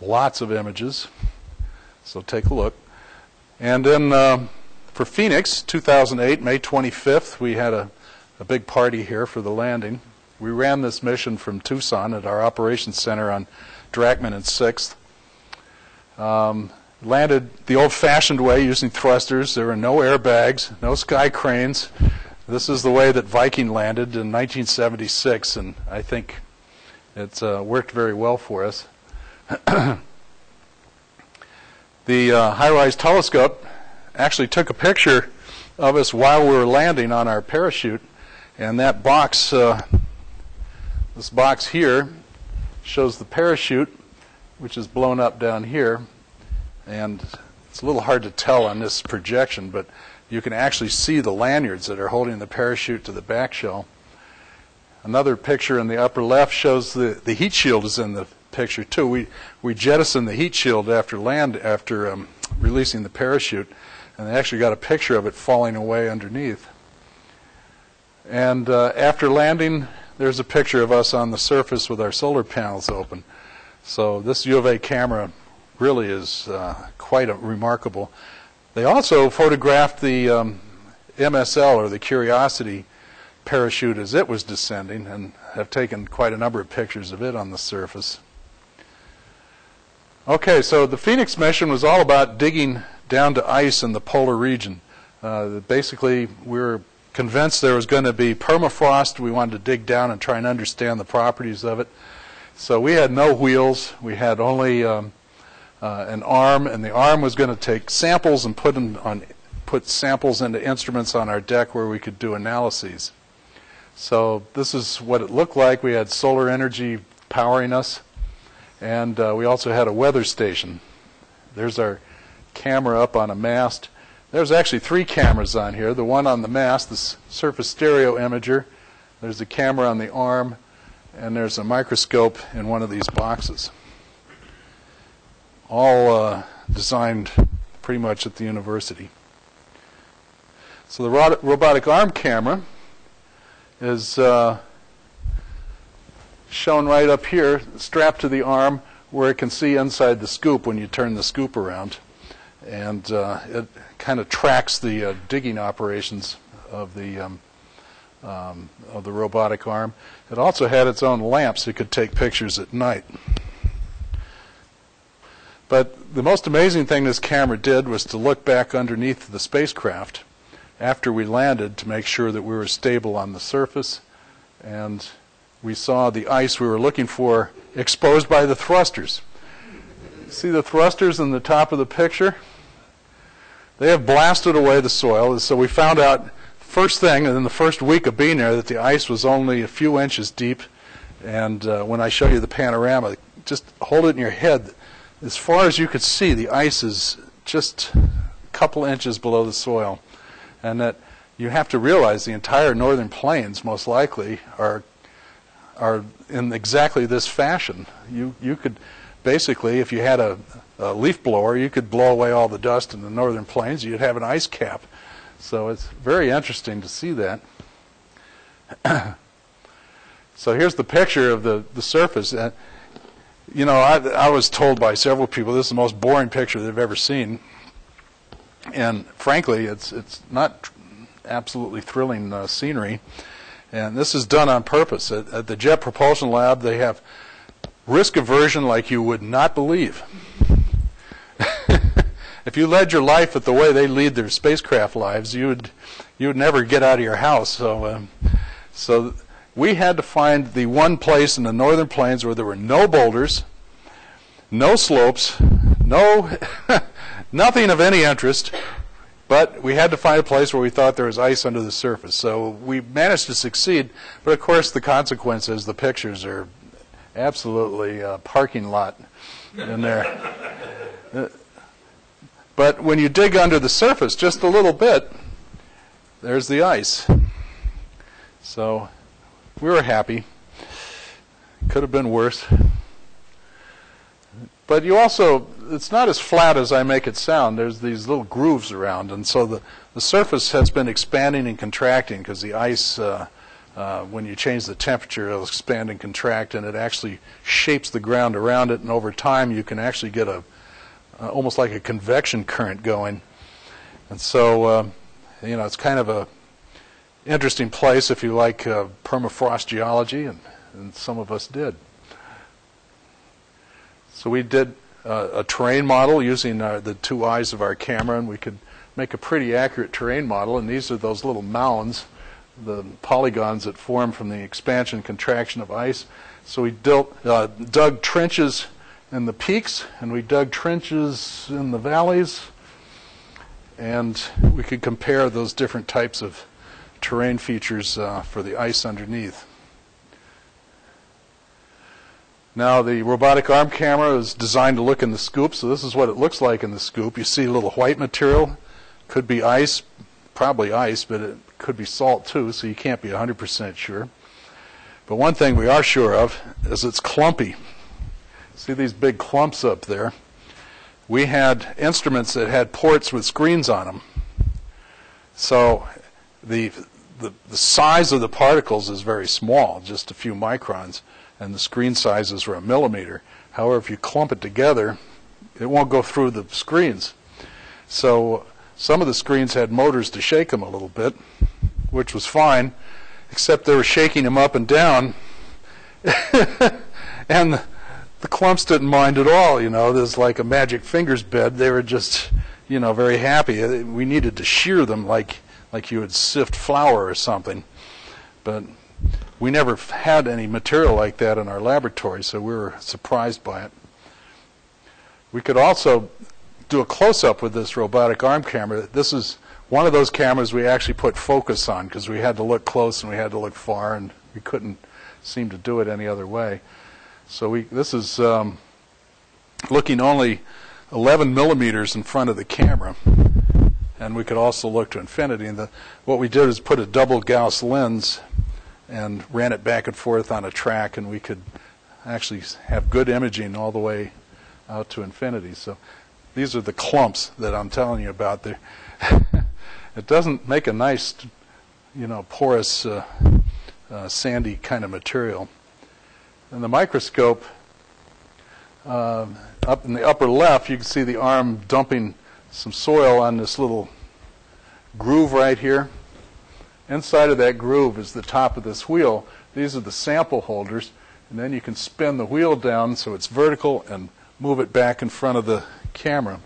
Speaker 2: lots of images. So, take a look. And then uh, for Phoenix, 2008, May 25th, we had a a big party here for the landing. We ran this mission from Tucson at our operations center on Drachman and 6th. Um, landed the old fashioned way using thrusters. There were no airbags, no sky cranes. This is the way that Viking landed in 1976, and I think it's uh, worked very well for us. (clears throat) the uh, HiRISE telescope actually took a picture of us while we were landing on our parachute and that box, uh, this box here, shows the parachute, which is blown up down here. And it's a little hard to tell on this projection, but you can actually see the lanyards that are holding the parachute to the back shell. Another picture in the upper left shows the, the heat shield is in the picture too. We we jettisoned the heat shield after land after um, releasing the parachute, and they actually got a picture of it falling away underneath. And uh, after landing, there's a picture of us on the surface with our solar panels open. So this U of A camera really is uh, quite a, remarkable. They also photographed the um, MSL or the Curiosity parachute as it was descending and have taken quite a number of pictures of it on the surface. Okay, so the Phoenix mission was all about digging down to ice in the polar region. Uh, basically, we were convinced there was going to be permafrost. We wanted to dig down and try and understand the properties of it. So we had no wheels. We had only um, uh, an arm, and the arm was going to take samples and put them on put samples into instruments on our deck where we could do analyses. So this is what it looked like. We had solar energy powering us, and uh, we also had a weather station. There's our camera up on a mast. There's actually three cameras on here. The one on the mast, the surface stereo imager. There's a camera on the arm, and there's a microscope in one of these boxes. All uh, designed pretty much at the university. So the robotic arm camera is uh, shown right up here, strapped to the arm, where it can see inside the scoop when you turn the scoop around and uh, it kind of tracks the uh, digging operations of the um, um, of the robotic arm. It also had its own lamps; so it could take pictures at night. But the most amazing thing this camera did was to look back underneath the spacecraft after we landed to make sure that we were stable on the surface. And we saw the ice we were looking for exposed by the thrusters. See the thrusters in the top of the picture? They have blasted away the soil. and So we found out first thing, and in the first week of being there, that the ice was only a few inches deep. And uh, when I show you the panorama, just hold it in your head. As far as you could see, the ice is just a couple inches below the soil. And that you have to realize the entire northern plains, most likely, are are in exactly this fashion. You you could basically, if you had a, a leaf blower, you could blow away all the dust in the northern plains. You'd have an ice cap. So it's very interesting to see that. (coughs) so here's the picture of the, the surface. Uh, you know, I, I was told by several people this is the most boring picture they've ever seen. And frankly, it's, it's not absolutely thrilling uh, scenery. And this is done on purpose. At, at the Jet Propulsion Lab, they have risk aversion like you would not believe. (laughs) if you led your life at the way they lead their spacecraft lives, you would you would never get out of your house. So, um, so we had to find the one place in the northern plains where there were no boulders, no slopes, no (laughs) nothing of any interest. But we had to find a place where we thought there was ice under the surface. So we managed to succeed. But of course, the consequence is the pictures are absolutely a parking lot in there. but when you dig under the surface just a little bit, there's the ice. So we were happy. Could have been worse. But you also, it's not as flat as I make it sound. There's these little grooves around, and so the, the surface has been expanding and contracting because the ice uh, uh, when you change the temperature, it'll expand and contract, and it actually shapes the ground around it. And over time, you can actually get a uh, almost like a convection current going. And so, uh, you know, it's kind of a interesting place if you like uh, permafrost geology, and, and, some of us did. So we did uh, a terrain model using uh, the two eyes of our camera, and we could make a pretty accurate terrain model. And these are those little mounds the polygons that form from the expansion and contraction of ice. So we uh, dug trenches in the peaks, and we dug trenches in the valleys, and we could compare those different types of terrain features uh, for the ice underneath. Now the robotic arm camera is designed to look in the scoop, so this is what it looks like in the scoop. You see a little white material, could be ice, probably ice, but it could be salt too, so you can't be 100% sure. But one thing we are sure of is it's clumpy. See these big clumps up there? We had instruments that had ports with screens on them. So the, the, the size of the particles is very small, just a few microns, and the screen sizes are a millimeter. However, if you clump it together, it won't go through the screens. So some of the screens had motors to shake them a little bit, which was fine, except they were shaking them up and down. (laughs) and the, clumps didn't mind at all, you know. There's like a magic fingers bed. They were just, you know, very happy. We needed to shear them like like you would sift flour or something. But we never had any material like that in our laboratory, so we were surprised by it. We could also do a close-up with this robotic arm camera. This is one of those cameras we actually put focus on because we had to look close and we had to look far, and we couldn't seem to do it any other way. So we this is um, looking only 11 millimeters in front of the camera, and we could also look to infinity. And the, what we did is put a double Gauss lens and ran it back and forth on a track, and we could actually have good imaging all the way out to infinity. So these are the clumps that I'm telling you about. They're (laughs) it doesn't make a nice, you know, porous, uh, uh, sandy kind of material. In the microscope, uh, up in the upper left, you can see the arm dumping some soil on this little groove right here. Inside of that groove is the top of this wheel. These are the sample holders, and then you can spin the wheel down so it's vertical and move it back in front of the camera.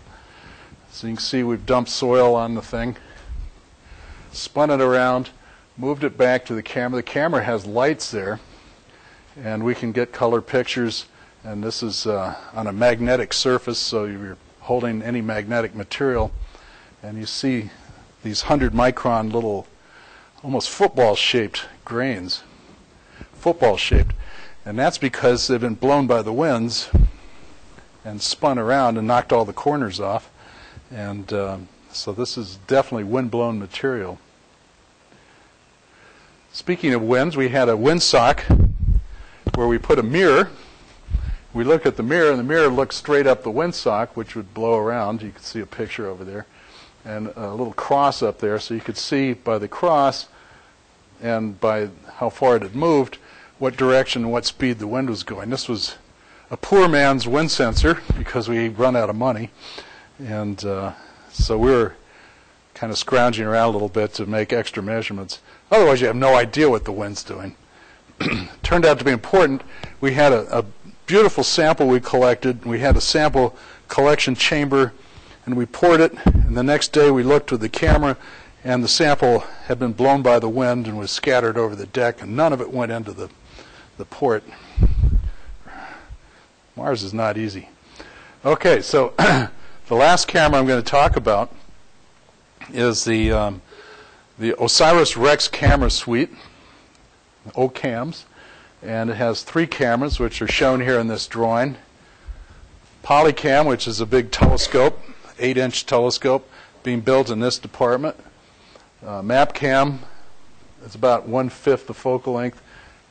Speaker 2: So you can see we've dumped soil on the thing, spun it around, moved it back to the camera. The camera has lights there, and we can get color pictures. And this is uh, on a magnetic surface, so you're holding any magnetic material, and you see these 100 micron little, almost football shaped grains. Football shaped. And that's because they've been blown by the winds and spun around and knocked all the corners off. And um, so this is definitely wind-blown material. Speaking of winds, we had a windsock where we put a mirror. We look at the mirror, and the mirror looks straight up the windsock, which would blow around. You can see a picture over there. And a little cross up there, so you could see by the cross and by how far it had moved what direction and what speed the wind was going. This was a poor man's wind sensor because we run out of money. And uh, so we were kind of scrounging around a little bit to make extra measurements. Otherwise, you have no idea what the wind's doing. (clears throat) Turned out to be important. We had a, a beautiful sample we collected. We had a sample collection chamber, and we poured it. And the next day, we looked with the camera, and the sample had been blown by the wind and was scattered over the deck, and none of it went into the the port. Mars is not easy. Okay, so (clears throat) the last camera I'm going to talk about is the um, the OSIRIS-REx camera suite, OCAMs, and it has three cameras, which are shown here in this drawing. Polycam, which is a big telescope, eight-inch telescope, being built in this department. Uh, MapCam, it's about one-fifth the focal length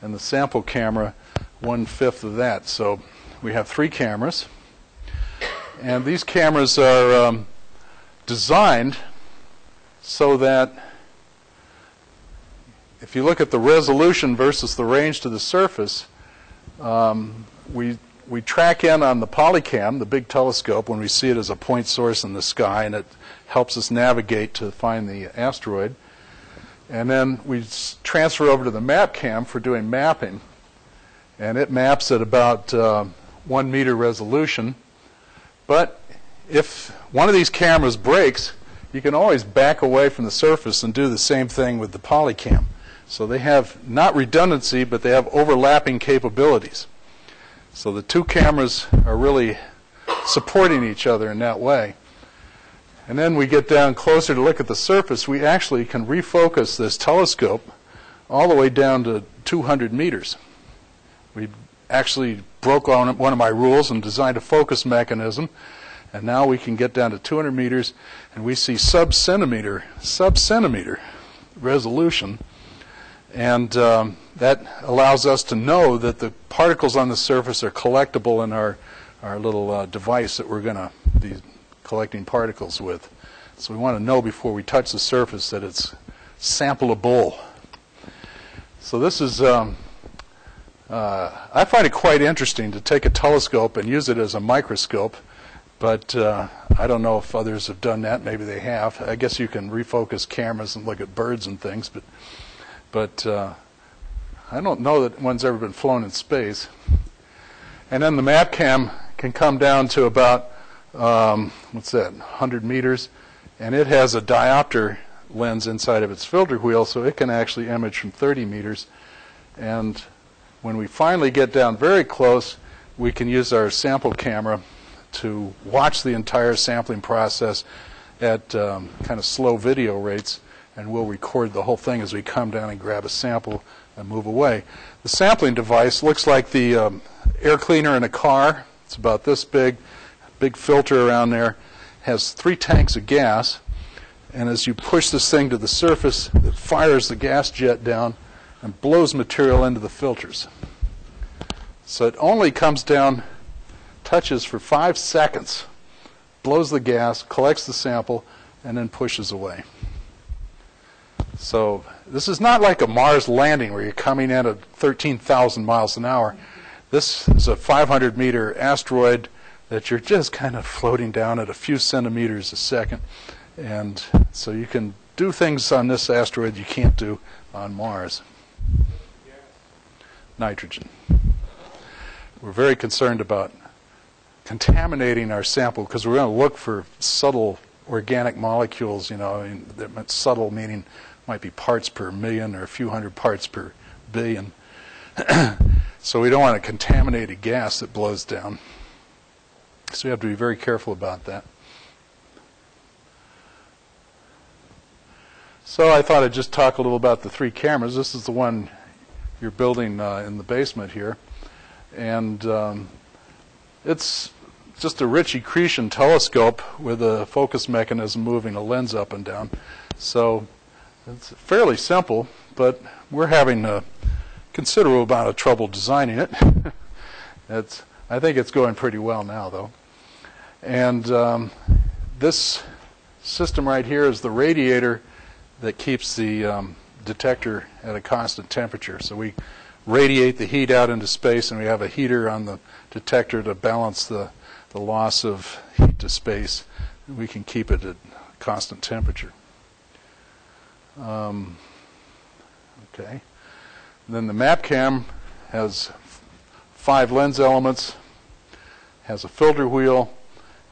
Speaker 2: and the sample camera one fifth of that. So we have three cameras, and these cameras are um, designed so that if you look at the resolution versus the range to the surface, um, we we track in on the polycam, the big telescope, when we see it as a point source in the sky, and it helps us navigate to find the asteroid. And then we transfer over to the map cam for doing mapping. And it maps at about uh, one meter resolution. But if one of these cameras breaks, you can always back away from the surface and do the same thing with the polycam. So they have not redundancy, but they have overlapping capabilities. So the two cameras are really supporting each other in that way. And then we get down closer to look at the surface, we actually can refocus this telescope all the way down to 200 meters. We actually broke on one of my rules and designed a focus mechanism, and now we can get down to 200 meters, and we see sub-centimeter, sub-centimeter resolution, and um, that allows us to know that the particles on the surface are collectible in our, our little uh, device that we're going to be collecting particles with. So we want to know before we touch the surface that it's sampleable. So this is, um, uh, I find it quite interesting to take a telescope and use it as a microscope, but uh, I don't know if others have done that. Maybe they have. I guess you can refocus cameras and look at birds and things, but but uh, I don't know that one's ever been flown in space. And then the map cam can come down to about um, what's that, 100 meters, and it has a diopter lens inside of its filter wheel, so it can actually image from 30 meters. And when we finally get down very close, we can use our sample camera to watch the entire sampling process at um, kind of slow video rates, and we'll record the whole thing as we come down and grab a sample and move away. The sampling device looks like the um, air cleaner in a car. It's about this big big filter around there, has three tanks of gas, and as you push this thing to the surface, it fires the gas jet down and blows material into the filters. So it only comes down, touches for five seconds, blows the gas, collects the sample, and then pushes away. So this is not like a Mars landing where you're coming in at 13,000 miles an hour. This is a 500 meter asteroid that you're just kind of floating down at a few centimeters a second. And so you can do things on this asteroid you can't do on Mars. Nitrogen. We're very concerned about contaminating our sample because we're going to look for subtle organic molecules, you know, subtle meaning might be parts per million or a few hundred parts per billion. (clears throat) so we don't want to contaminate a gas that blows down. So we have to be very careful about that. So I thought I'd just talk a little about the three cameras. This is the one you're building uh, in the basement here. And um, it's just a Ritchey-Chrétien telescope with a focus mechanism moving a lens up and down. So it's fairly simple, but we're having a considerable amount of trouble designing it. (laughs) it's, I think it's going pretty well now, though. And um, this system right here is the radiator that keeps the um, detector at a constant temperature. So we radiate the heat out into space, and we have a heater on the detector to balance the, the loss of heat to space. We can keep it at constant temperature. Um, okay. And then the MapCam has five lens elements, has a filter wheel,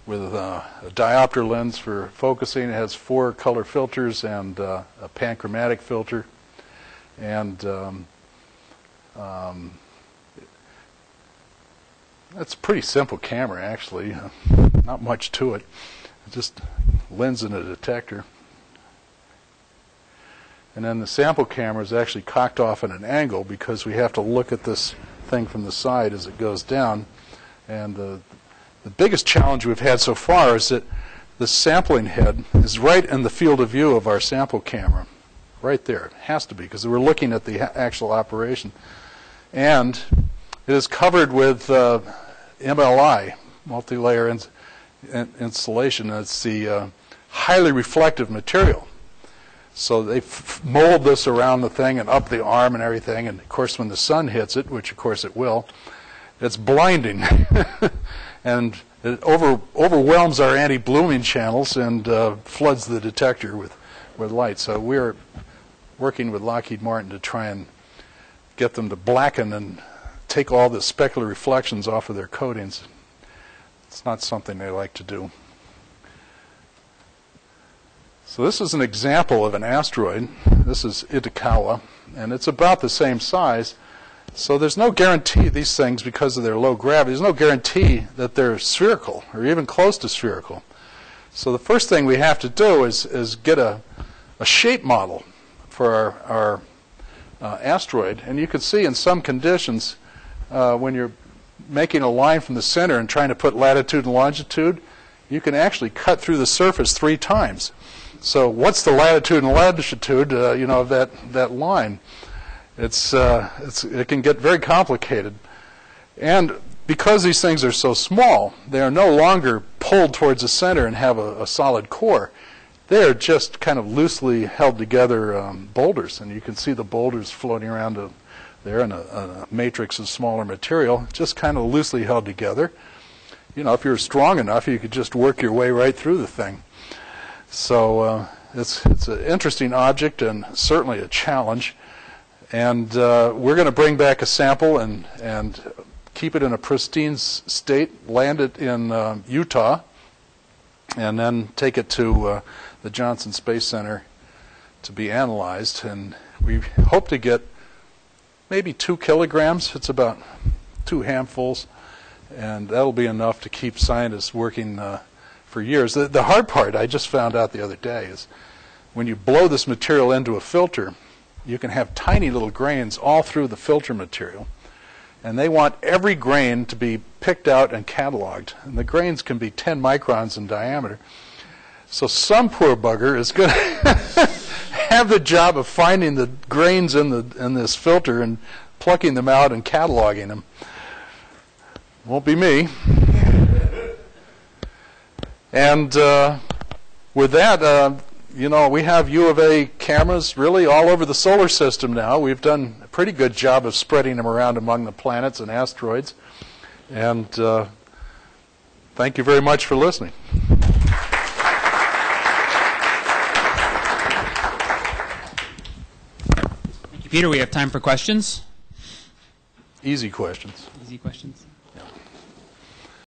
Speaker 2: with a, a, diopter lens for focusing. It has four color filters and uh, a panchromatic filter. And um, um, that's a pretty simple camera, actually. (laughs) Not much to it. Just lens and a detector. And then the sample camera is actually cocked off at an angle because we have to look at this thing from the side as it goes down. And the, the biggest challenge we've had so far is that the sampling head is right in the field of view of our sample camera. Right there. It has to be because we're looking at the actual operation. And it is covered with uh, MLI, multi-layer ins in insulation. It's the uh, highly reflective material. So they mold this around the thing and up the arm and everything. And of course, when the sun hits it, which of course it will, it's blinding. (laughs) and it over, overwhelms our anti-blooming channels and uh, floods the detector with, with light. So we're working with Lockheed Martin to try and get them to blacken and take all the specular reflections off of their coatings. It's not something they like to do. So this is an example of an asteroid. This is Itokawa, and it's about the same size. So there's no guarantee these things, because of their low gravity, there's no guarantee that they're spherical or even close to spherical. So the first thing we have to do is, is get a, a shape model for our, our uh, asteroid. And you can see in some conditions, uh, when you're making a line from the center and trying to put latitude and longitude, you can actually cut through the surface three times. So what's the latitude and longitude, uh, you know, of that, that line? It's, uh, it's, it can get very complicated. And because these things are so small, they are no longer pulled towards the center and have a, a solid core. They are just kind of loosely held together um, boulders, and you can see the boulders floating around a, there in a, a, matrix of smaller material, just kind of loosely held together. You know, if you're strong enough, you could just work your way right through the thing. So uh, it's it's an interesting object and certainly a challenge. And uh, we're going to bring back a sample and, and keep it in a pristine state, land it in uh, Utah, and then take it to uh, the Johnson Space Center to be analyzed. And we hope to get maybe two kilograms. It's about two handfuls. And that'll be enough to keep scientists working uh, for years. The, the hard part, I just found out the other day, is when you blow this material into a filter, you can have tiny little grains all through the filter material. And they want every grain to be picked out and cataloged. And the grains can be 10 microns in diameter. So some poor bugger is going (laughs) to have the job of finding the grains in, the, in this filter and plucking them out and cataloging them. Won't be me. And uh, with that, uh, you know, we have U of A cameras really all over the solar system now. We've done a pretty good job of spreading them around among the planets and asteroids. And uh, thank you very much for listening.
Speaker 1: Thank you, Peter. We have time for questions.
Speaker 2: Easy questions.
Speaker 1: Easy questions.